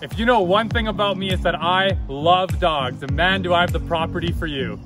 If you know one thing about me, it's that I love dogs, and man, do I have the property for you.